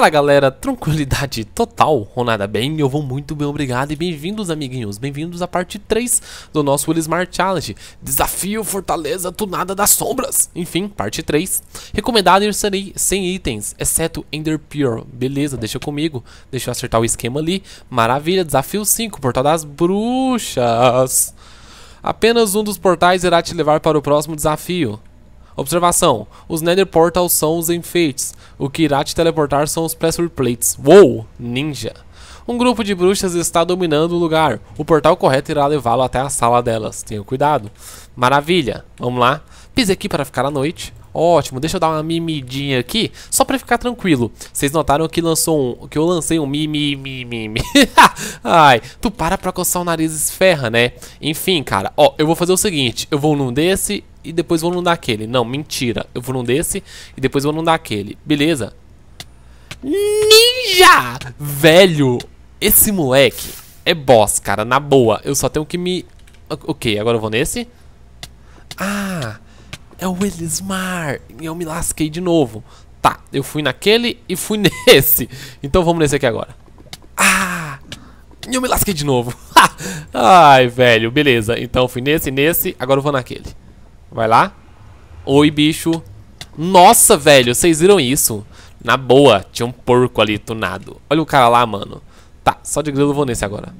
Fala galera, tranquilidade total, ou nada bem, eu vou muito bem, obrigado. E bem-vindos amiguinhos, bem-vindos à parte 3 do nosso Will Smart Challenge, Desafio Fortaleza Tunada das Sombras, enfim, parte 3, recomendado ir sem itens, exceto Ender Pure, beleza, deixa comigo, deixa eu acertar o esquema ali, maravilha, desafio 5, Portal das Bruxas, apenas um dos portais irá te levar para o próximo desafio, Observação: os Nether Portals são os enfeites. O que irá te teleportar são os Pressure Plates. Uou! Ninja! Um grupo de bruxas está dominando o lugar. O portal correto irá levá-lo até a sala delas. Tenha cuidado. Maravilha! Vamos lá. Pise aqui para ficar à noite. Ótimo, deixa eu dar uma mimidinha aqui, só pra ficar tranquilo. Vocês notaram que lançou um, que eu lancei um mimi, mimi, mimi. Ai, tu para pra coçar o nariz esferra, né? Enfim, cara, ó, eu vou fazer o seguinte, eu vou num desse e depois vou num daquele. Não, mentira, eu vou num desse e depois vou num daquele. Beleza? Ninja! Velho, esse moleque é boss, cara, na boa. Eu só tenho que me... Ok, agora eu vou nesse. Ah... É o Elismar. E eu me lasquei de novo. Tá, eu fui naquele e fui nesse. Então vamos nesse aqui agora. Ah! Eu me lasquei de novo. Ai, velho, beleza. Então fui nesse, nesse. Agora eu vou naquele. Vai lá. Oi, bicho. Nossa, velho, vocês viram isso? Na boa, tinha um porco ali tunado. Olha o cara lá, mano. Tá, só de grilo eu vou nesse agora.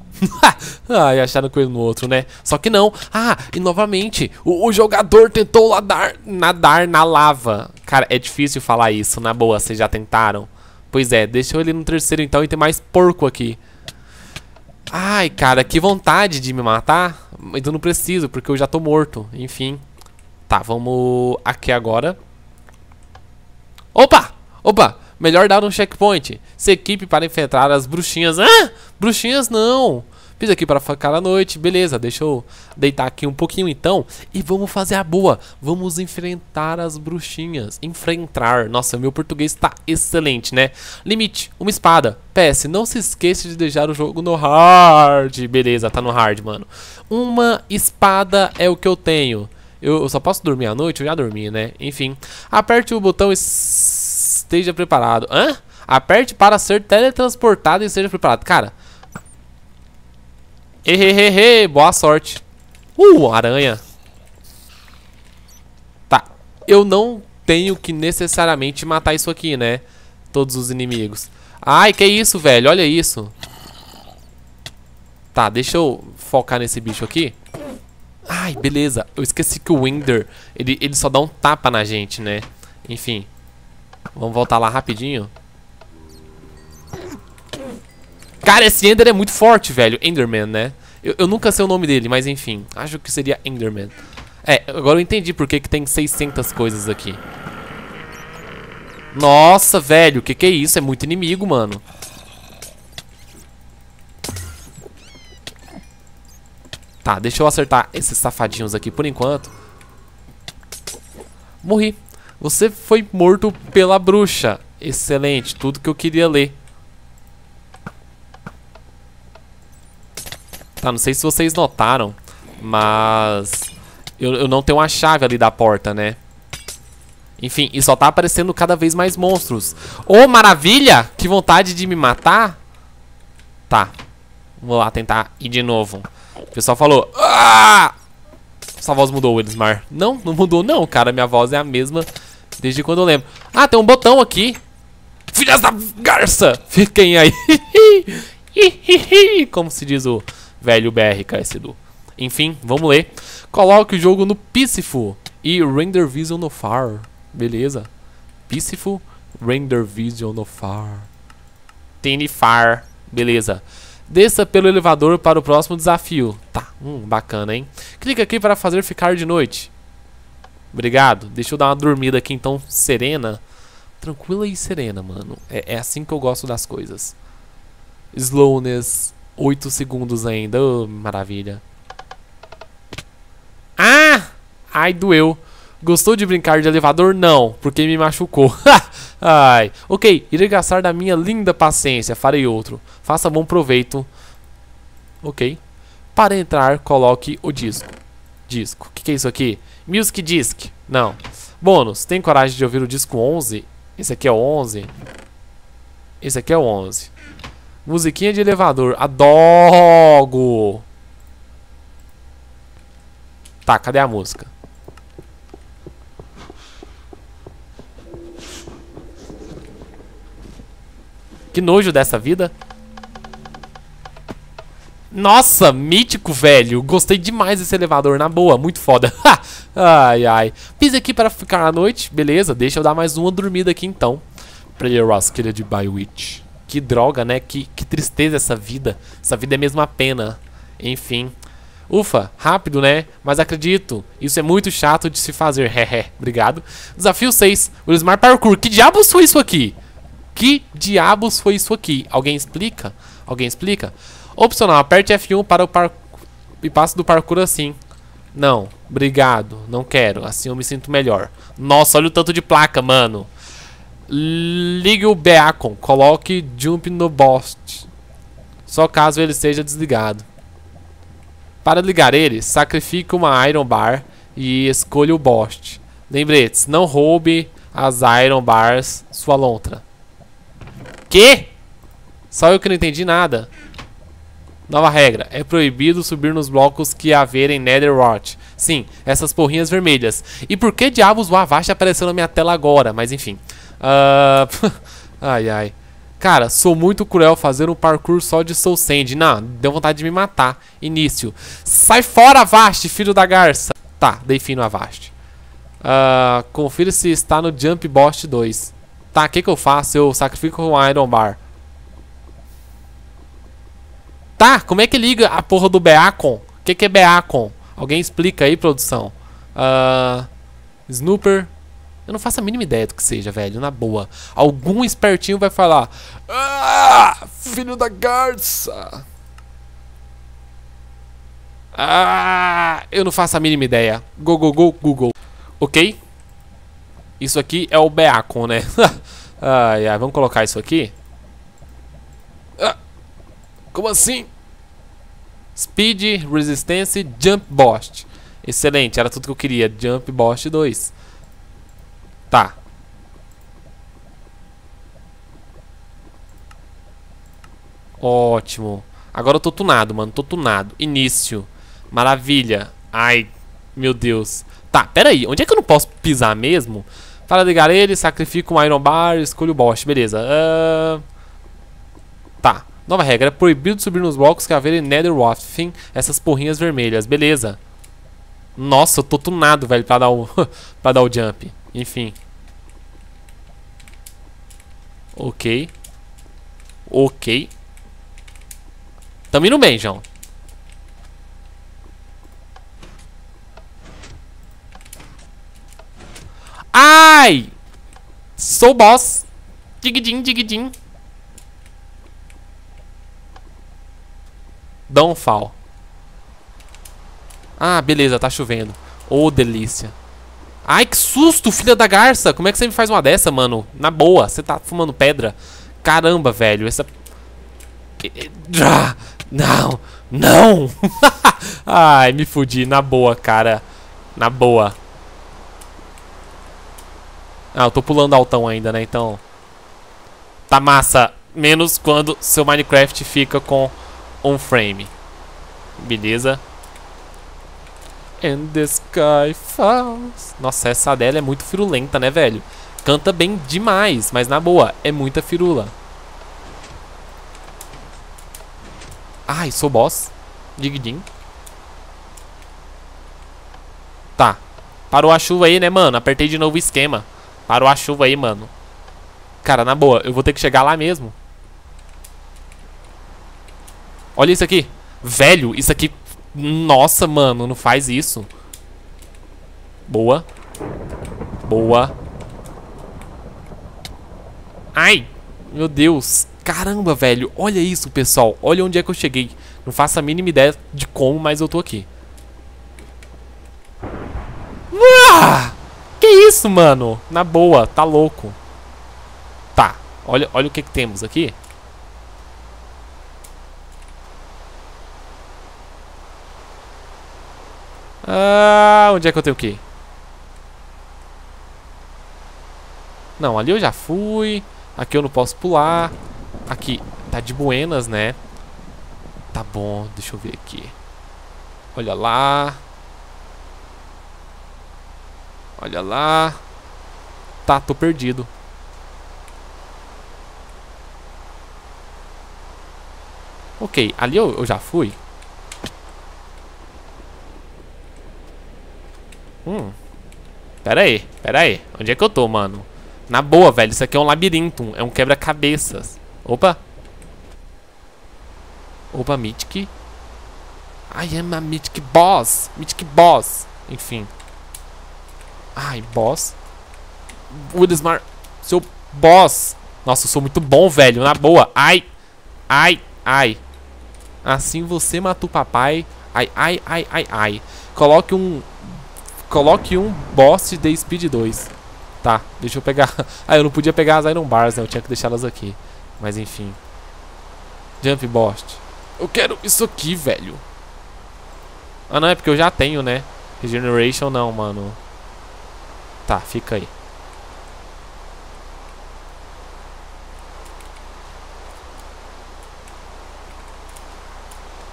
Ai, acharam coisa no outro, né? Só que não. Ah, e novamente, o, o, jogador tentou nadar, nadar na lava. Cara, é difícil falar isso, na boa, vocês já tentaram? Pois é, deixa eu ele no terceiro então e tem mais porco aqui. Ai, cara, que vontade de me matar. Mas eu não preciso, porque eu já tô morto. Enfim. Tá, vamos aqui agora. Opa! Opa! Melhor dar um checkpoint. Se equipe para enfrentar as bruxinhas. Ah! Bruxinhas não! Fiz aqui para ficar à noite. Beleza, deixa eu deitar aqui um pouquinho então. E vamos fazer a boa. Vamos enfrentar as bruxinhas. Enfrentar. Nossa, meu português está excelente, né? Limite, uma espada. PS, não se esqueça de deixar o jogo no hard. Beleza, tá no hard, mano. Uma espada é o que eu tenho. Eu, eu só posso dormir à noite? Eu já dormi, né? Enfim. Aperte o botão esteja preparado. Hã? Aperte para ser teletransportado e esteja preparado. Cara. Ehehehe, boa sorte. Uh, aranha. Tá. Eu não tenho que necessariamente matar isso aqui, né? Todos os inimigos. Ai, que isso, velho? Olha isso. Tá, deixa eu focar nesse bicho aqui. Ai, beleza. Eu esqueci que o Winder, ele, ele só dá um tapa na gente, né? Enfim. Vamos voltar lá rapidinho. Cara, esse Ender é muito forte, velho. Enderman, né? Eu, eu, nunca sei o nome dele, mas enfim. Acho que seria Enderman. É, agora eu entendi por que, que tem 600 coisas aqui. Nossa, velho. O que, que é isso? É muito inimigo, mano. Tá, deixa eu acertar esses safadinhos aqui por enquanto. Morri. Você foi morto pela bruxa. Excelente, tudo que eu queria ler. Tá, não sei se vocês notaram, mas eu, eu não tenho uma chave ali da porta, né? Enfim, e só tá aparecendo cada vez mais monstros. Ô, oh, maravilha! Que vontade de me matar. Tá, vamos lá tentar ir de novo. O pessoal falou... Ah! Sua voz mudou, Elismar. Não, não mudou não, cara. Minha voz é a mesma Desde quando eu lembro. Ah, tem um botão aqui. Filhas da garça! Fiquem aí. Como se diz o velho BR, Edu. Enfim, vamos ler. Coloque o jogo no Peaceful e Render Vision no Far. Beleza. Peaceful, Render Vision no Far. Tiny Far. Beleza. Desça pelo elevador para o próximo desafio. Tá, hum, bacana, hein? Clique aqui para fazer ficar de noite. Obrigado. Deixa eu dar uma dormida aqui então, serena. Tranquila e serena, mano. É, é assim que eu gosto das coisas. Slowness. 8 segundos ainda. Oh, maravilha. Ah! Ai, doeu. Gostou de brincar de elevador? Não, porque me machucou. Ai. Ok, irei gastar da minha linda paciência. Farei outro. Faça bom proveito. Ok. Para entrar, coloque o disco. Disco. O que, que é isso aqui? Music Disc. Não. Bônus. Tem coragem de ouvir o disco 11? Esse aqui é o 11. Esse aqui é o 11. Musiquinha de elevador. Adoro! Tá, cadê a música? Que nojo dessa vida. Nossa, mítico, velho. Gostei demais desse elevador, na boa. Muito foda. ai, ai. Fiz aqui para ficar à noite. Beleza, deixa eu dar mais uma dormida aqui, então. Player Rascalha de Bywitch. Que droga, né? Que, que tristeza essa vida. Essa vida é mesmo a pena. Enfim. Ufa, rápido, né? Mas acredito, isso é muito chato de se fazer. Hehe, obrigado. Desafio 6. O Smart Parkour. Que diabos foi isso aqui? Que diabos foi isso aqui? Alguém explica? Alguém explica? Opcional, aperte F1 para o par... e passe do parkour assim. Não, obrigado, não quero, assim eu me sinto melhor. Nossa, olha o tanto de placa, mano. Ligue o Beacon, coloque Jump no Bost. Só caso ele esteja desligado. Para ligar ele, sacrifique uma Iron Bar e escolha o Bost. Lembretes, não roube as Iron Bars, sua lontra. Que? Só eu que não entendi nada. Nova regra. É proibido subir nos blocos que haverem Netherwatch. Sim, essas porrinhas vermelhas. E por que diabos o Avast apareceu na minha tela agora? Mas enfim. Uh... ai, ai. Cara, sou muito cruel fazer um parkour só de Soul Sand. Não, deu vontade de me matar. Início. Sai fora, Avast, filho da garça. Tá, dei fim no Avast. Uh, confira se está no Jump Boss 2. Tá, o que, que eu faço? Eu sacrifico um Iron Bar. Tá, como é que liga a porra do Beacon? O que, que é Beacon? Alguém explica aí, produção. Uh, Snooper. Eu não faço a mínima ideia do que seja, velho, na boa. Algum espertinho vai falar. Ah, filho da garça. Ah, eu não faço a mínima ideia. Go, go, go, Google. Ok? Isso aqui é o Beacon, né? ai, ai, vamos colocar isso aqui. Como assim? Speed, Resistance, Jump Bost. Excelente, era tudo que eu queria. Jump Bost 2. Tá. Ótimo. Agora eu tô tunado, mano. Tô tunado. Início. Maravilha. Ai, meu Deus. Tá, pera aí. Onde é que eu não posso pisar mesmo? Para ligar ele, sacrifica um Iron Bar, escolha o Bosch. Beleza. Uh... Tá. Nova regra, é proibido subir nos blocos que haverem Netherwafting, essas porrinhas vermelhas. Beleza. Nossa, eu tô tunado, velho, pra dar o, pra dar o jump. Enfim. Ok. Ok. Tamo indo bem, João. Ai! Sou boss. Digidim, digidim. Downfall. Ah, beleza, tá chovendo. Ô, oh, delícia. Ai, que susto, filha da garça. Como é que você me faz uma dessa, mano? Na boa, você tá fumando pedra. Caramba, velho, essa... Não, não. Ai, me fudi, na boa, cara. Na boa. Ah, eu tô pulando altão ainda, né, então... Tá massa. Menos quando seu Minecraft fica com on frame. Beleza. And the sky falls. Nossa, essa dela é muito firulenta, né, velho? Canta bem demais, mas na boa, é muita firula. Ai, sou boss. Digdim. Tá. Parou a chuva aí, né, mano? Apertei de novo o esquema. Parou a chuva aí, mano. Cara, na boa, eu vou ter que chegar lá mesmo. Olha isso aqui. Velho, isso aqui... Nossa, mano, não faz isso. Boa. Boa. Ai, meu Deus. Caramba, velho. Olha isso, pessoal. Olha onde é que eu cheguei. Não faço a mínima ideia de como, mas eu tô aqui. Ah! Que isso, mano? Na boa, tá louco. Tá. Olha, olha o que, que temos aqui. Ah, onde é que eu tenho que ir? Não, ali eu já fui. Aqui eu não posso pular. Aqui tá de buenas, né? Tá bom, deixa eu ver aqui. Olha lá. Olha lá. Tá, tô perdido. Ok, ali eu, eu já fui. Hum. Pera aí, pera aí. Onde é que eu tô, mano? Na boa, velho. Isso aqui é um labirinto. É um quebra-cabeças. Opa. Opa, Mythic. I am a Mythic Boss. Mythic Boss. Enfim. Ai, Boss. Woodesmar. Seu Boss. Nossa, eu sou muito bom, velho. Na boa. Ai. Ai. Ai. Assim você mata o papai. Ai, ai, ai, ai, ai. Coloque um Coloque um boss de Speed 2. Tá, deixa eu pegar... ah, eu não podia pegar as Iron Bars, né? Eu tinha que deixá-las aqui. Mas enfim. Jump Boss. Eu quero isso aqui, velho. Ah, não, é porque eu já tenho, né? Regeneration não, mano. Tá, fica aí.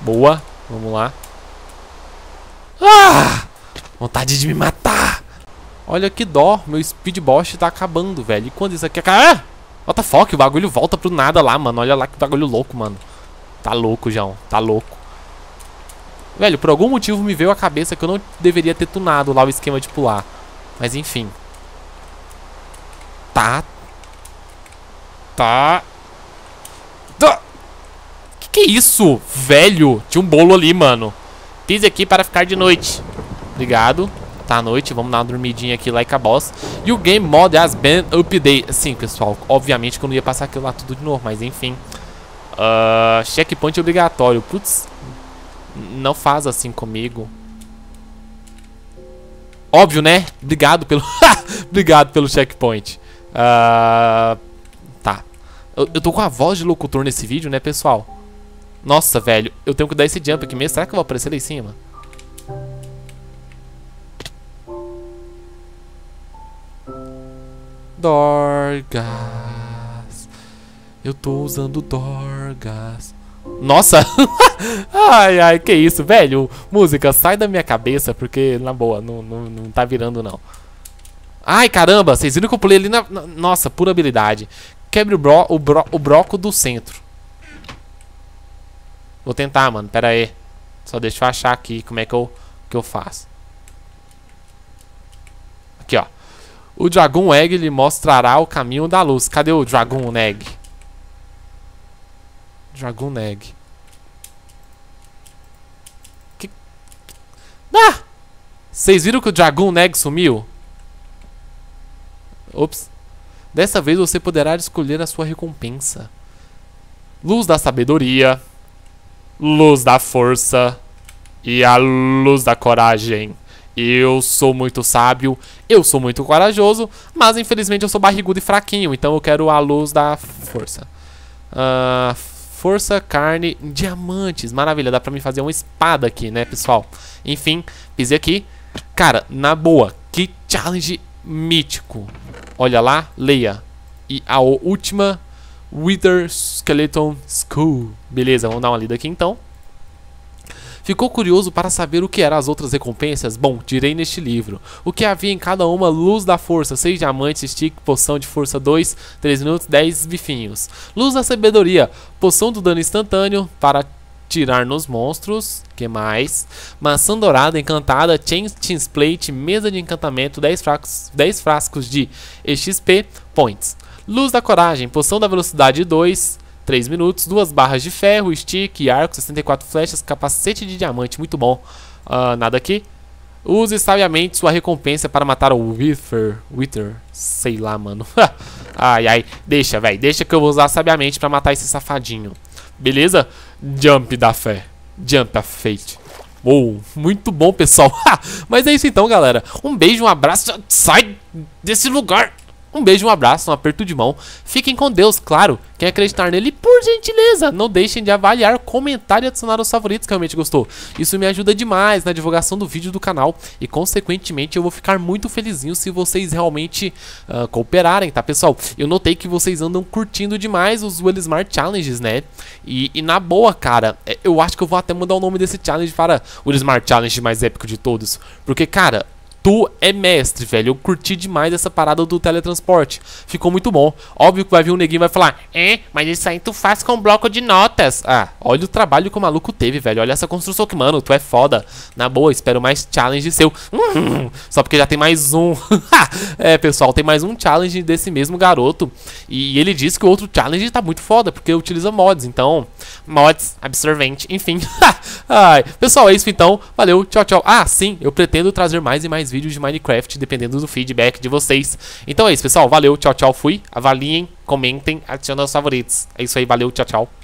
Boa. Vamos lá. Ah! Vontade de me matar. Olha que dó. Meu speed boss tá acabando, velho. E quando isso aqui acabar... Ah! Fuck? O bagulho volta pro nada lá, mano. Olha lá que bagulho louco, mano. Tá louco, João. Tá louco. Velho, por algum motivo me veio a cabeça que eu não deveria ter tunado lá o esquema de pular. Mas enfim. Tá. Tá. Tá. Que que é isso? Velho. Tinha um bolo ali, mano. Pise aqui para ficar de noite. Obrigado. Tá à noite, vamos dar uma dormidinha aqui like a boss. E o game mode has been updated. Sim, pessoal, obviamente que eu não ia passar aquilo lá tudo de novo, mas enfim. Uh, checkpoint obrigatório. Putz, não faz assim comigo. Óbvio, né? Obrigado pelo... Obrigado pelo checkpoint. Uh, tá. Eu, eu tô com a voz de locutor nesse vídeo, né, pessoal? Nossa, velho. Eu tenho que dar esse jump aqui mesmo. Será que eu vou aparecer lá em cima? Dorgas. Eu tô usando Dorgas. Nossa! ai, ai, que isso, velho. Música, sai da minha cabeça, porque, na boa, não, não, não tá virando, não. Ai, caramba, vocês viram que eu pulei ali na... na nossa, pura habilidade. Quebre o, bro, o, bro, o broco do centro. Vou tentar, mano, pera aí. Só deixa eu achar aqui como é que eu, que eu faço. Aqui, ó. O Dragon Egg lhe mostrará o caminho da luz. Cadê o Dragon Egg? Dragon Egg. Que... Ah! Vocês viram que o Dragon Egg sumiu? Ops. Dessa vez você poderá escolher a sua recompensa. Luz da sabedoria. Luz da força. E a luz da coragem. Eu sou muito sábio, eu sou muito corajoso, mas infelizmente eu sou barrigudo e fraquinho, então eu quero a luz da força. Uh, força, carne, diamantes, maravilha, dá pra mim fazer uma espada aqui, né, pessoal? Enfim, pisei aqui. Cara, na boa, que challenge mítico. Olha lá, leia. E a última, Wither Skeleton School. Beleza, vamos dar uma lida aqui então. Ficou curioso para saber o que eram as outras recompensas? Bom, direi neste livro. O que havia em cada uma? Luz da força, 6 diamantes, stick, poção de força 2, 3 minutos, 10 bifinhos. Luz da sabedoria, poção do dano instantâneo para tirar nos monstros. que mais? Maçã dourada encantada, chain plate, mesa de encantamento, 10 frascos, 10 frascos de XP points. Luz da coragem, poção da velocidade 2, 3 minutos, duas barras de ferro, stick, arco, 64 flechas, capacete de diamante, muito bom. Uh, nada aqui. Use sabiamente sua recompensa para matar o Wither. Wither, sei lá, mano. ai, ai, deixa, velho. Deixa que eu vou usar sabiamente para matar esse safadinho. Beleza? Jump da fé. Jump of fate. Uou, muito bom, pessoal. Mas é isso então, galera. Um beijo, um abraço. Sai desse lugar. Um beijo, um abraço, um aperto de mão. Fiquem com Deus, claro. Quem acreditar nele, por gentileza, não deixem de avaliar, comentar e adicionar os favoritos que realmente gostou. Isso me ajuda demais na divulgação do vídeo do canal e, consequentemente, eu vou ficar muito felizinho se vocês realmente uh, cooperarem, tá, pessoal? Eu notei que vocês andam curtindo demais os Well Smart Challenges, né? E, e, na boa, cara, é, eu acho que eu vou até mudar o nome desse challenge para o Smart Challenge mais épico de todos. Porque, cara, tu é mestre, velho. Eu curti demais essa parada do teletransporte. Ficou muito bom. Óbvio que vai vir um neguinho e vai falar: É, mas isso aí tu faz com um bloco de notas. Ah, olha o trabalho que o maluco teve, velho. Olha essa construção que, mano, tu é foda. Na boa, espero mais challenge seu. Hum, só porque já tem mais um. é, pessoal, tem mais um challenge desse mesmo garoto. E ele disse que o outro challenge tá muito foda, porque utiliza mods. Então, mods, absorvente, enfim. Ai, pessoal, é isso então. Valeu, tchau, tchau. Ah, sim, eu pretendo trazer mais e mais vídeos vídeos de Minecraft, dependendo do feedback de vocês. Então é isso, pessoal. Valeu, tchau, tchau, fui. Avaliem, comentem, adicionem os favoritos. É isso aí, valeu, tchau, tchau.